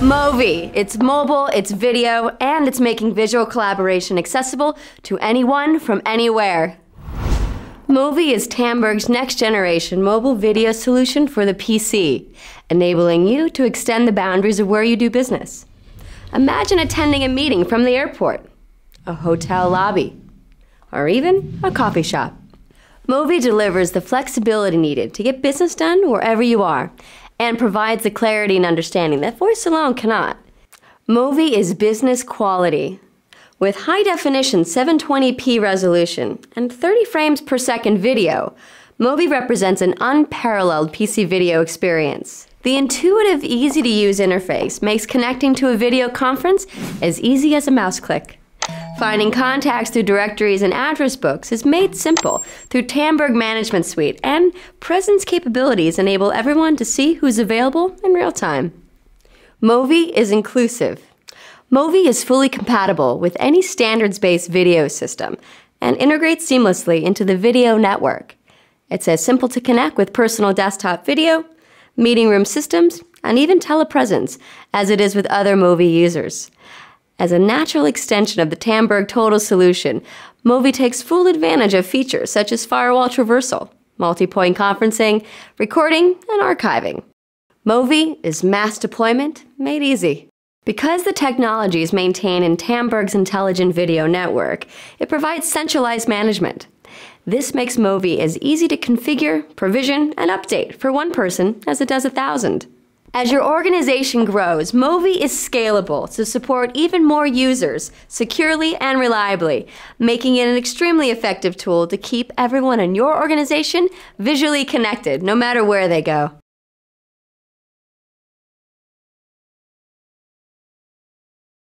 Movi. It's mobile, it's video, and it's making visual collaboration accessible to anyone from anywhere. Movi is TANDBERG's next generation mobile video solution for the PC, enabling you to extend the boundaries of where you do business. Imagine attending a meeting from the airport, a hotel lobby, or even a coffee shop. Movi delivers the flexibility needed to get business done wherever you are and provides the clarity and understanding that voice alone cannot. Movi is business quality. With high definition 720p resolution and 30 frames per second video, Movi represents an unparalleled PC video experience. The intuitive, easy to use interface makes connecting to a video conference as easy as a mouse click. Finding contacts through directories and address books is made simple through TANDBERG Management Suite, and presence capabilities enable everyone to see who's available in real time. Movi is inclusive. Movi is fully compatible with any standards based video system and integrates seamlessly into the video network. It's as simple to connect with personal desktop video, meeting room systems, and even telepresence as it is with other Movi users. As a natural extension of the TANDBERG Total solution, Movi takes full advantage of features such as firewall traversal, multi-point conferencing, recording, and archiving. Movi is mass deployment made easy. Because the technology is maintained in TANDBERG's intelligent video network, it provides centralized management. This makes Movi as easy to configure, provision, and update for one person as it does a thousand. As your organization grows, Movi is scalable to support even more users securely and reliably, making it an extremely effective tool to keep everyone in your organization visually connected no matter where they go.